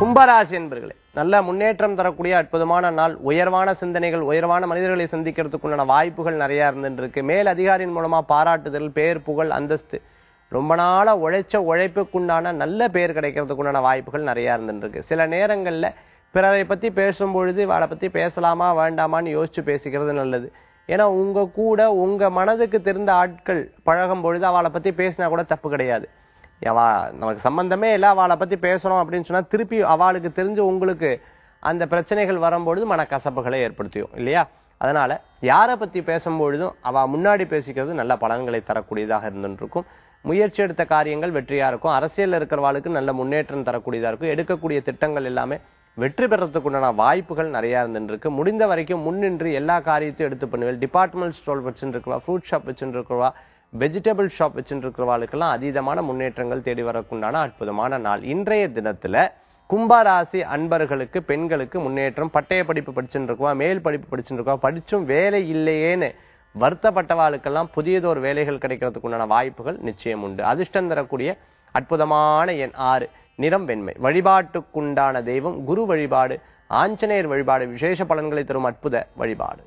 கும்பராசி என்பர்களே நல்ல முன்னேற்றம் தரக்கூடிய அற்புதமான நாள் உயர்வான சிந்தனைகள் உயர்வான மனிதர்களை சந்திக்கிறதுக்குண்டான வாய்ப்புகள் நிறைய இருந்துட்டு இருக்கு மேல் அதிகாரியின் மூலமா பாராட்டுதல் பேர் புகழ் அந்தஸ்து ரொம்ப நாளாக உழைச்ச உழைப்புக்குண்டான நல்ல பேர் கிடைக்கிறதுக்குண்டான வாய்ப்புகள் நிறைய இருந்துட்டு இருக்கு சில நேரங்கள்ல பிறரை பத்தி பேசும் பொழுது அவளை பத்தி பேசலாமா வேண்டாமான்னு யோசிச்சு பேசிக்கிறது நல்லது. ஏன்னா உங்க கூட உங்க மனதுக்கு தெரிந்த ஆட்கள் பழகும் பொழுது அவளை பத்தி பேசினா கூட தப்பு கிடையாது. அவா நமக்கு சம்பந்தமே இல்லை அவளை பற்றி பேசுகிறோம் அப்படின்னு சொன்னால் திருப்பி அவளுக்கு தெரிஞ்சு உங்களுக்கு அந்த பிரச்சனைகள் வரும்பொழுது மனக்கசப்புகளை ஏற்படுத்தியும் இல்லையா? அதனால் யாரை பற்றி பேசும்பொழுதும் அவள் முன்னாடி பேசிக்கிறது நல்ல பலன்களை தரக்கூடியதாக இருந்துருக்கும் முயற்சி எடுத்த காரியங்கள் வெற்றியாக இருக்கும். அரசியலில் இருக்கிறவாளுக்கு நல்ல முன்னேற்றம் தரக்கூடியதாக இருக்கும். எடுக்கக்கூடிய திட்டங்கள் எல்லாமே வெற்றி பெறத்துக்குண்டான வாய்ப்புகள் நிறையா இருந்துருக்கு முடிந்த வரைக்கும் முன்னின்று எல்லா காரியத்தையும் எடுத்து பண்ணுவேன். டிபார்ட்மெண்ட் ஸ்டோர் வச்சுட்டு ஃப்ரூட் ஷாப் வச்சுட்டு வெஜிடபிள் ஷாப் வச்சுருக்கிறவாளுக்கெல்லாம் அதீதமான முன்னேற்றங்கள் தேடி வரக்குண்டான அற்புதமான நாள். இன்றைய தினத்துல கும்பராசி அன்பர்களுக்கு பெண்களுக்கு முன்னேற்றம் பட்டய படிப்பு படிச்சுருக்குவா மேல் படிப்பு படிச்சுட்டு படிச்சும் வேலை இல்லையேன்னு வருத்தப்பட்டவாளுக்கெல்லாம் புதியதொரு வேலைகள் கிடைக்கிறதுக்கு உண்டான வாய்ப்புகள் நிச்சயம் உண்டு. அதிர்ஷ்டம் தரக்கூடிய அற்புதமான எண் ஆறு நிறம் வெண்மை. வழிபாட்டுக்குண்டான தெய்வம் குரு வழிபாடு ஆஞ்சநேயர் வழிபாடு விசேஷ பலன்களை தரும் அற்புத வழிபாடு.